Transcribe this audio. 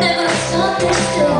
Never saw this day.